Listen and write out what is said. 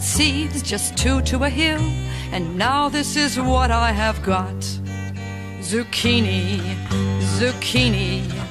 and seeds, just two to a hill. And now this is what I have got zucchini, zucchini